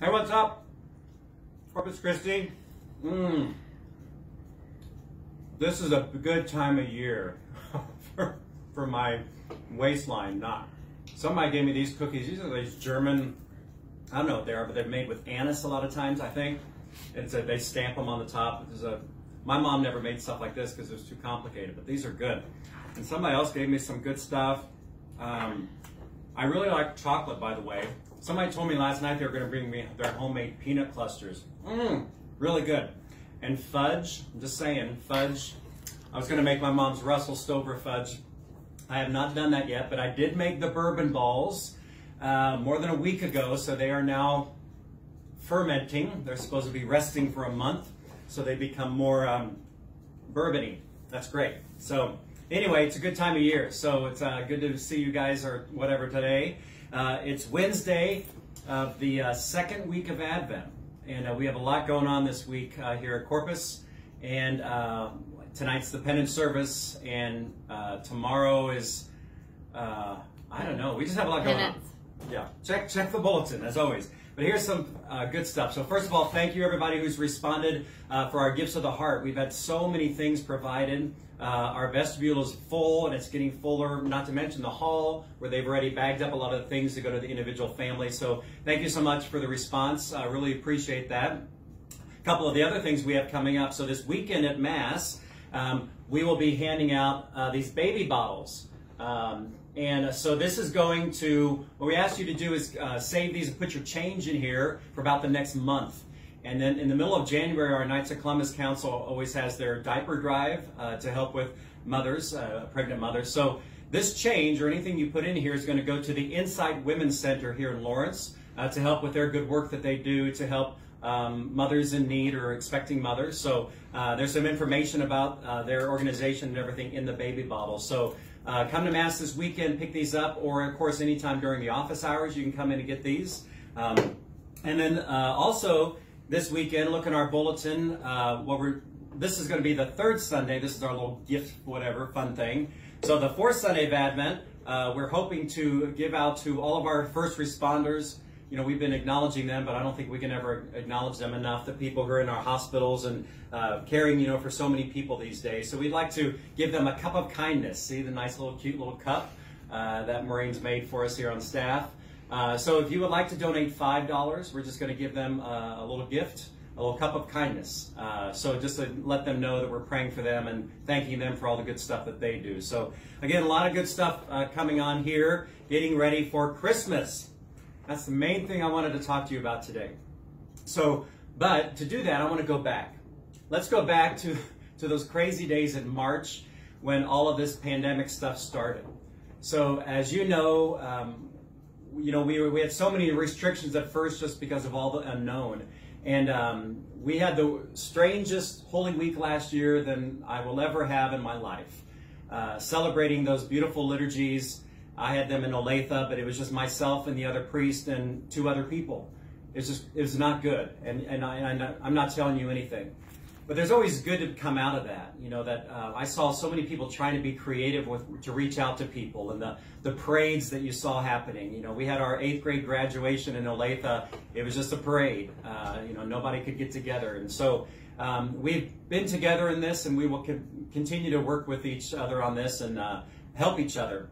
Hey, what's up? Corpus Christi. Mmm. This is a good time of year for, for my waistline knot. Somebody gave me these cookies. These are these German, I don't know what they are, but they're made with anise a lot of times, I think. It's a, they stamp them on the top. There's a, my mom never made stuff like this because it was too complicated, but these are good. And somebody else gave me some good stuff. Um, I really like chocolate, by the way. Somebody told me last night they were going to bring me their homemade peanut clusters. Mmm, really good. And fudge, I'm just saying, fudge. I was going to make my mom's Russell Stover fudge. I have not done that yet, but I did make the bourbon balls uh, more than a week ago, so they are now fermenting. They're supposed to be resting for a month, so they become more um, bourbony. That's great. So anyway, it's a good time of year, so it's uh, good to see you guys or whatever today. Uh, it's Wednesday of the uh, second week of Advent, and uh, we have a lot going on this week uh, here at Corpus. And uh, tonight's the penance service, and uh, tomorrow is I don't know. We just have a lot going Penance. on. Yeah, check check the bulletin as always. But here's some uh, good stuff. So first of all, thank you everybody who's responded uh, for our gifts of the heart. We've had so many things provided. Uh, our vestibule is full and it's getting fuller. Not to mention the hall where they've already bagged up a lot of things to go to the individual families. So thank you so much for the response. I really appreciate that. A couple of the other things we have coming up. So this weekend at Mass, um, we will be handing out uh, these baby bottles. Um, and uh, so this is going to, what we ask you to do is uh, save these and put your change in here for about the next month. And then in the middle of January, our Knights of Columbus Council always has their diaper drive uh, to help with mothers, uh, pregnant mothers. So this change or anything you put in here is going to go to the Insight Women's Center here in Lawrence uh, to help with their good work that they do to help um, mothers in need or expecting mothers. So uh, there's some information about uh, their organization and everything in the baby bottle. So uh, come to Mass this weekend, pick these up, or of course, anytime during the office hours, you can come in and get these. Um, and then uh, also this weekend, look in our bulletin. Uh, what we're this is going to be the third Sunday. This is our little gift, whatever, fun thing. So the fourth Sunday of Advent, uh, we're hoping to give out to all of our first responders you know, we've been acknowledging them, but I don't think we can ever acknowledge them enough. The people who are in our hospitals and uh, caring, you know, for so many people these days. So we'd like to give them a cup of kindness. See the nice little cute little cup uh, that Maureen's made for us here on staff. Uh, so if you would like to donate five dollars, we're just going to give them uh, a little gift, a little cup of kindness. Uh, so just to let them know that we're praying for them and thanking them for all the good stuff that they do. So again, a lot of good stuff uh, coming on here, getting ready for Christmas. That's the main thing I wanted to talk to you about today. So, but to do that, I want to go back. Let's go back to, to those crazy days in March when all of this pandemic stuff started. So, as you know, um, you know, we, were, we had so many restrictions at first just because of all the unknown. And um, we had the strangest Holy Week last year than I will ever have in my life. Uh, celebrating those beautiful liturgies I had them in Olathe, but it was just myself and the other priest and two other people. It's just it was not good, and and I, am not telling you anything. But there's always good to come out of that. You know that uh, I saw so many people trying to be creative with to reach out to people, and the the parades that you saw happening. You know, we had our eighth grade graduation in Olathe. It was just a parade. Uh, you know, nobody could get together, and so. Um, we've been together in this, and we will co- continue to work with each other on this and uh, help each other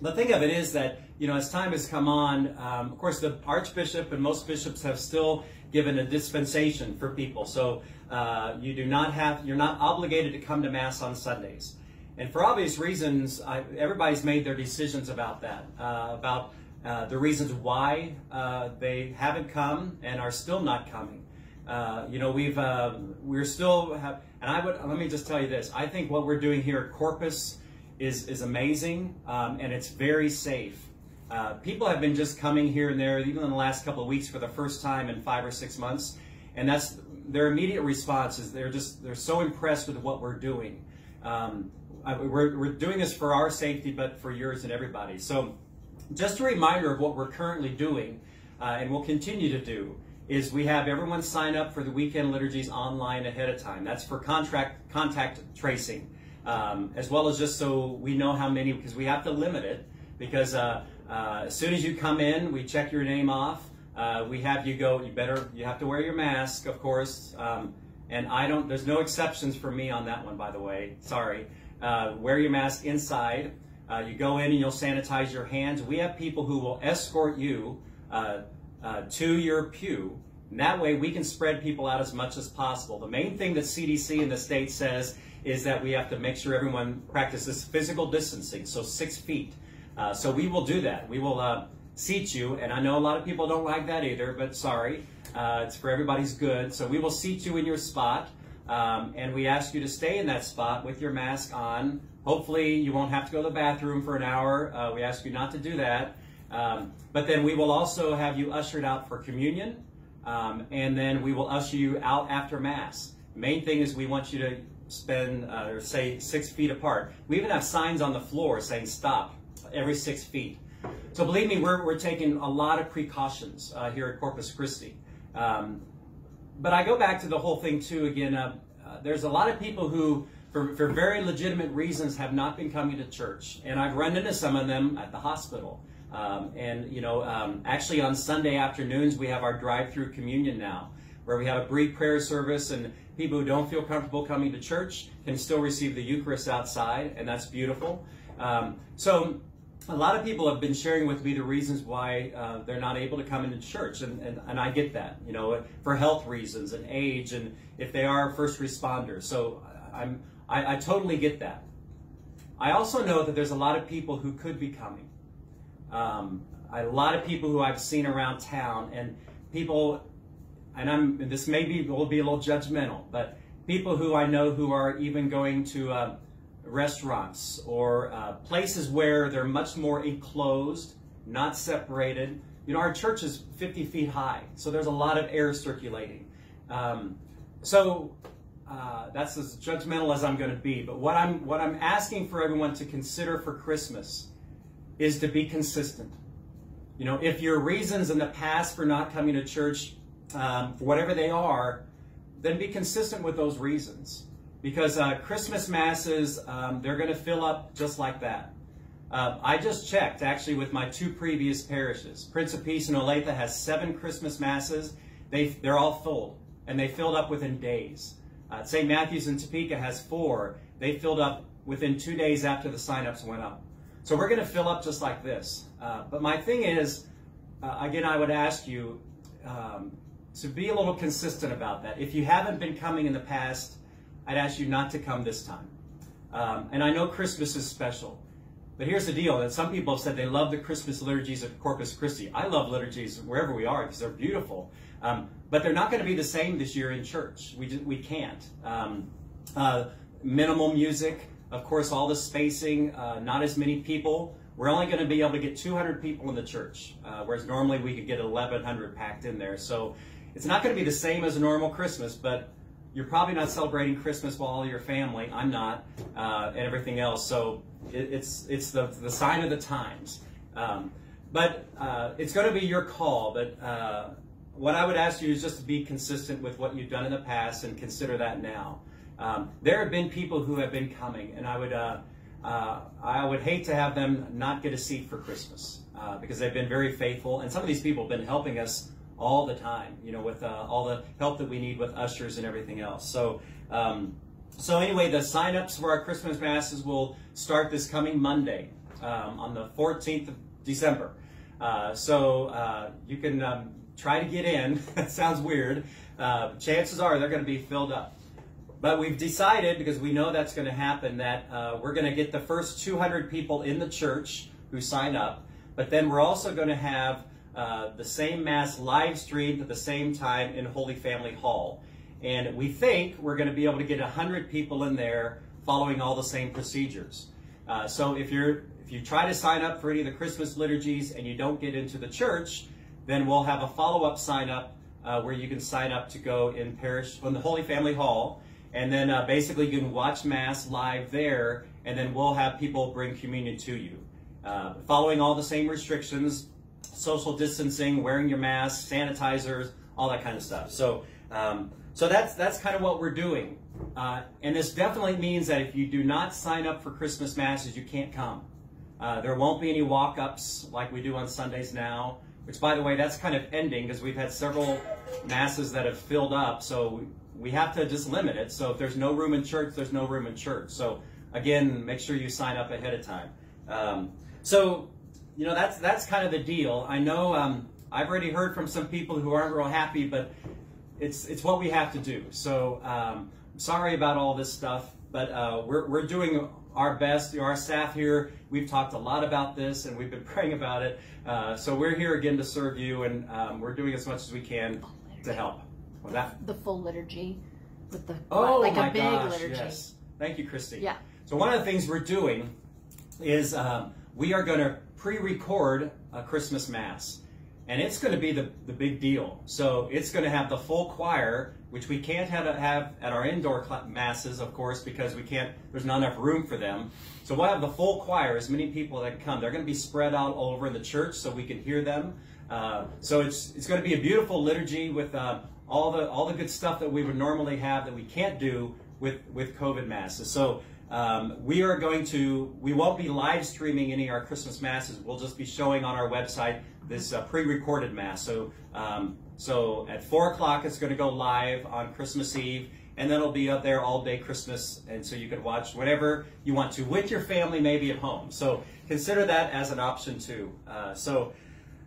the thing of it is that you know as time has come on um, of course the archbishop and most bishops have still given a dispensation for people. So uh, you do not have you're not obligated to come to mass on sundays. And for obvious reasons I, everybody's made their decisions about that uh, about uh, the reasons why uh, they haven't come and are still not coming. Uh, you know we've uh, we're still have and i would let me just tell you this. I think what we're doing here at corpus is, is amazing um, and it's very safe. Uh, people have been just coming here and there, even in the last couple of weeks, for the first time in five or six months, and that's their immediate response is they're just they're so impressed with what we're doing. Um, we're, we're doing this for our safety, but for yours and everybody. So, just a reminder of what we're currently doing, uh, and we'll continue to do, is we have everyone sign up for the weekend liturgies online ahead of time. That's for contract contact tracing um, as well as just so we know how many, because we have to limit it, because uh, uh, as soon as you come in, we check your name off. uh, we have you go. You better you have to wear your mask, of course. Um, and I don't. There's no exceptions for me on that one, by the way. Sorry. Uh, wear your mask inside. Uh, you go in and you'll sanitize your hands. We have people who will escort you uh, to your pew. And that way we can spread people out as much as possible. The main thing that CDC in the state says is that we have to make sure everyone practices physical distancing, so six feet. Uh, so we will do that. We will uh, seat you, and I know a lot of people don't like that either, but sorry. Uh, it's for everybody's good. So we will seat you in your spot, um, and we ask you to stay in that spot with your mask on. Hopefully, you won't have to go to the bathroom for an hour. Uh, we ask you not to do that. Um, but then we will also have you ushered out for communion, um, and then we will usher you out after Mass. Main thing is we want you to spend, uh, or say, six feet apart. We even have signs on the floor saying stop every six feet. So believe me, we're, we're taking a lot of precautions uh, here at Corpus Christi. Um, but I go back to the whole thing too. Again, uh, uh, there's a lot of people who, for, for very legitimate reasons, have not been coming to church, and I've run into some of them at the hospital. Um, and you know, um, actually on Sunday afternoons we have our drive-through communion now, where we have a brief prayer service, and people who don't feel comfortable coming to church can still receive the Eucharist outside, and that's beautiful. Um, so a lot of people have been sharing with me the reasons why uh, they're not able to come into church, and, and, and I get that, you know, for health reasons and age, and if they are first responders. So I'm, I, I totally get that. I also know that there's a lot of people who could be coming. Um, a lot of people who I've seen around town, and people, and I'm, this maybe will be a little judgmental, but people who I know who are even going to uh, restaurants or uh, places where they're much more enclosed, not separated. You know, our church is 50 feet high, so there's a lot of air circulating. Um, so uh, that's as judgmental as I'm going to be. But what I'm what I'm asking for everyone to consider for Christmas is to be consistent. You know, if your reasons in the past for not coming to church, um, for whatever they are, then be consistent with those reasons because uh, Christmas masses, um, they're going to fill up just like that. Uh, I just checked actually with my two previous parishes. Prince of Peace and Olathe has seven Christmas masses. They, they're all full, and they filled up within days. Uh, St. Matthew's in Topeka has four. They filled up within two days after the signups went up. So we're going to fill up just like this. Uh, but my thing is, uh, again, I would ask you um, to be a little consistent about that. If you haven't been coming in the past, I'd ask you not to come this time. Um, and I know Christmas is special, but here's the deal that some people have said they love the Christmas liturgies of Corpus Christi. I love liturgies wherever we are because they're beautiful. Um, but they're not going to be the same this year in church. We, just, we can't. Um, uh, minimal music, of course, all the spacing, uh, not as many people. We're only going to be able to get 200 people in the church, uh, whereas normally we could get 1,100 packed in there. So it's not going to be the same as a normal Christmas, but you're probably not celebrating Christmas with all your family. I'm not, uh, and everything else. So it, it's it's the the sign of the times. Um, but uh, it's going to be your call. But uh, what I would ask you is just to be consistent with what you've done in the past and consider that now. Um, there have been people who have been coming, and I would uh, uh, I would hate to have them not get a seat for Christmas uh, because they've been very faithful, and some of these people have been helping us all the time, you know, with uh, all the help that we need with ushers and everything else. So, um, so anyway, the sign-ups for our Christmas masses will start this coming Monday um, on the 14th of December. Uh, so uh, you can um, try to get in. that sounds weird. Uh, chances are they're going to be filled up. But we've decided, because we know that's going to happen, that uh, we're going to get the first 200 people in the church who sign up. But then we're also going to have uh, the same Mass live streamed at the same time in Holy Family Hall. And we think we're going to be able to get 100 people in there following all the same procedures. Uh, so if you're if you try to sign up for any of the Christmas liturgies and you don't get into the church, then we'll have a follow-up sign up uh, where you can sign up to go in parish from the Holy Family Hall. And then uh, basically you can watch Mass live there, and then we'll have people bring communion to you. Uh, following all the same restrictions, social distancing, wearing your mask, sanitizers, all that kind of stuff. So, um, so that's that's kind of what we're doing. Uh, and this definitely means that if you do not sign up for Christmas masses, you can't come. Uh, there won't be any walk-ups like we do on Sundays now. which by the way, that's kind of ending because we've had several masses that have filled up. So we have to just limit it. So if there's no room in church, there's no room in church. So again, make sure you sign up ahead of time. Um, so you know that's that's kind of the deal. I know um, I've already heard from some people who aren't real happy, but it's it's what we have to do. So um, sorry about all this stuff, but uh, we're we're doing our best. Our staff here, we've talked a lot about this and we've been praying about it. Uh, so we're here again to serve you, and um, we're doing as much as we can to help. What that? The full liturgy with the oh like my a big gosh, liturgy. Yes. Thank you, Christy. Yeah. So one of the things we're doing is um, we are going to pre-record a Christmas Mass. And it's going to be the, the big deal. So it's going to have the full choir, which we can't have, have at our indoor masses, of course, because we can't, there's not enough room for them. So we'll have the full choir, as many people that come. They're going to be spread out all over in the church so we can hear them. Uh, so it's, it's going to be a beautiful liturgy with uh, all, the, all the good stuff that we would normally have that we can't do with, with COVID masses. So um, we are going to, we won't be live streaming any of our Christmas masses. We'll just be showing on our website this uh, pre-recorded mass. So, um, so at four o'clock, it's going to go live on Christmas Eve, and then it'll be up there all day Christmas, and so you can watch whatever you want to with your family, maybe at home. So consider that as an option too. Uh, so,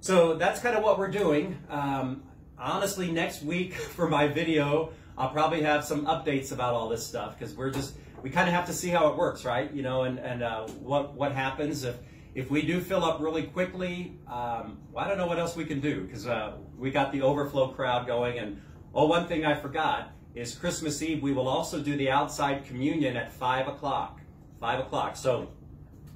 so that's kind of what we're doing. Um, honestly, next week for my video, I'll probably have some updates about all this stuff because we're just we kind of have to see how it works, right? You know, and and uh, what what happens if if we do fill up really quickly, um, well, I don't know what else we can do because uh, we got the overflow crowd going. And oh, one thing I forgot is Christmas Eve, we will also do the outside communion at 5 o'clock. 5 o'clock. So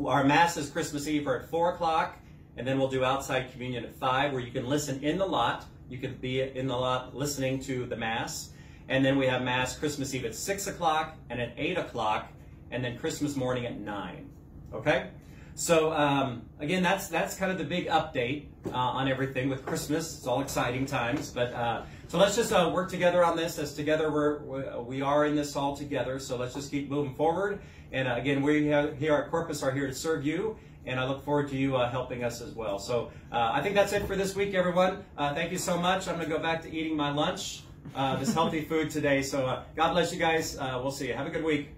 our masses Christmas Eve are at 4 o'clock, and then we'll do outside communion at 5 where you can listen in the lot. You can be in the lot listening to the Mass. And then we have Mass Christmas Eve at 6 o'clock and at 8 o'clock, and then Christmas morning at 9. Okay? So um, again, that's that's kind of the big update uh, on everything with Christmas. It's all exciting times, but uh, so let's just uh, work together on this. As together we're we are in this all together. So let's just keep moving forward. And uh, again, we have, here at Corpus are here to serve you, and I look forward to you uh, helping us as well. So uh, I think that's it for this week, everyone. thank you so much. I'm going to go back to eating my lunch, Uh, this healthy food today. So uh, God bless you guys. Uh, we'll see you. Have a good week.